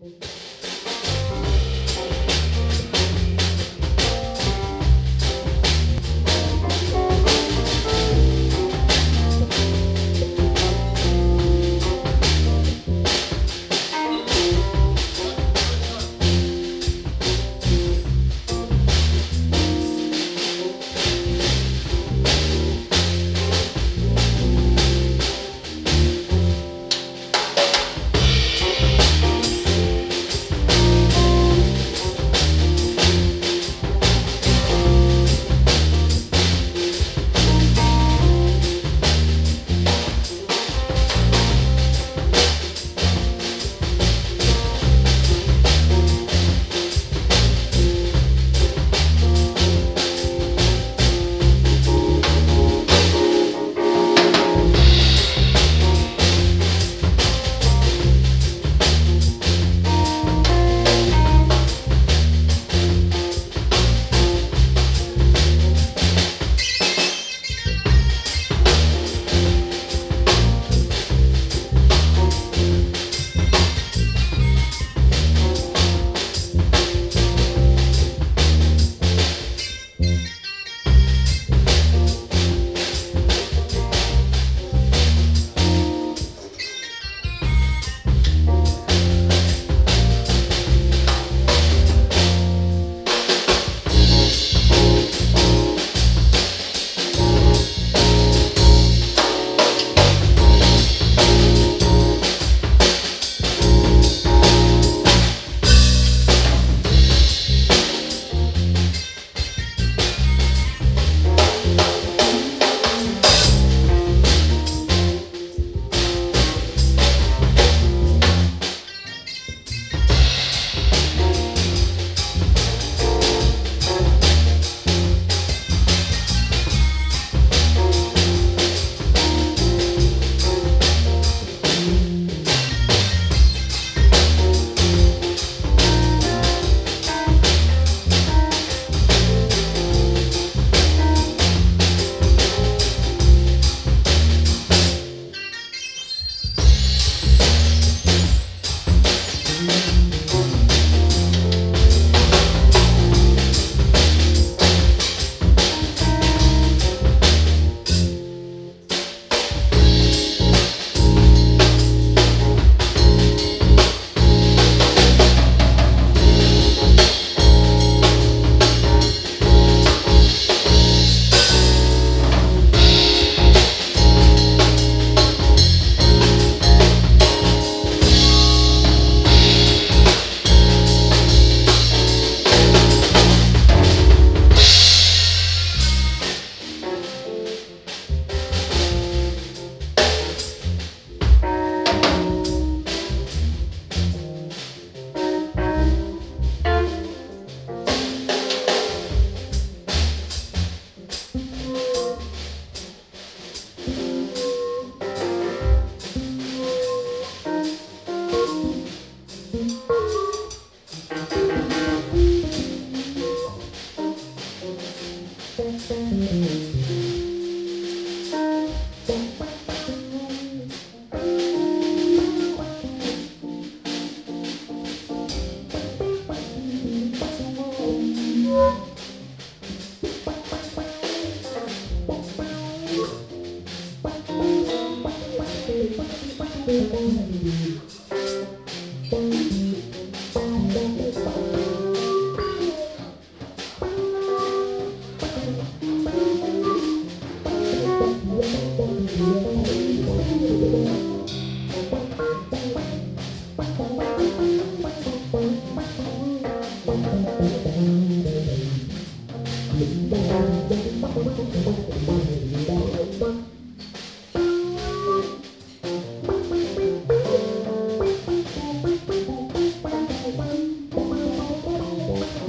Thank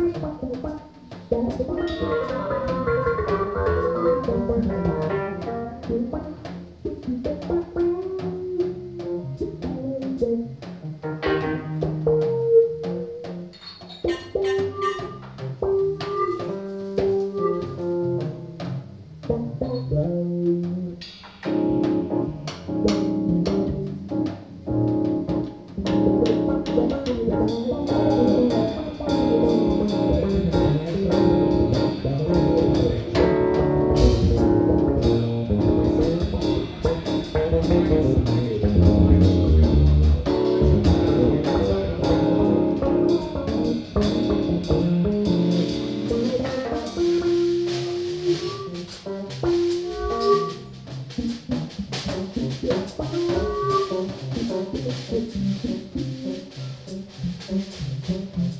Bye. Thank you.